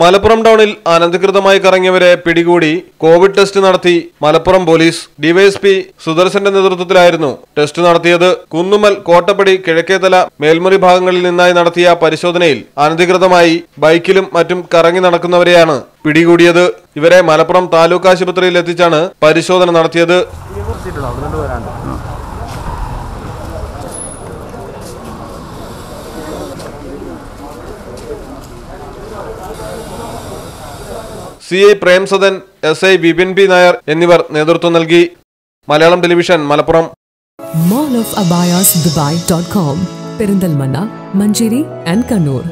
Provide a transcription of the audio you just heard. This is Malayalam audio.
മലപ്പുറം ടൗണിൽ അനധികൃതമായി കറങ്ങിയവരെ പിടികൂടി കോവിഡ് ടെസ്റ്റ് നടത്തി മലപ്പുറം പോലീസ്. ഡിവൈഎസ്പി സുദർശന്റെ നേതൃത്വത്തിലായിരുന്നു ടെസ്റ്റ് നടത്തിയത്. കുന്നുമൽ കോട്ടപ്പടി കിഴക്കേതല മേൽമുറി ഭാഗങ്ങളിൽ നിന്നായി നടത്തിയ പരിശോധനയിൽ അനധികൃതമായി ബൈക്കിലും മറ്റും കറങ്ങി നടക്കുന്നവരെയാണ് പിടികൂടിയത്. ഇവരെ മലപ്പുറം താലൂക്ക് ആശുപത്രിയിൽ എത്തിച്ചാണ് പരിശോധന നടത്തിയത്. C I Premsadan S I Vipin P Nair എന്നിവർ നേതൃത്വം നൽകി. Malayalam television Malappuram. Mall of abayas Dubai dot com Perinthalmanna Manjeri and Kannur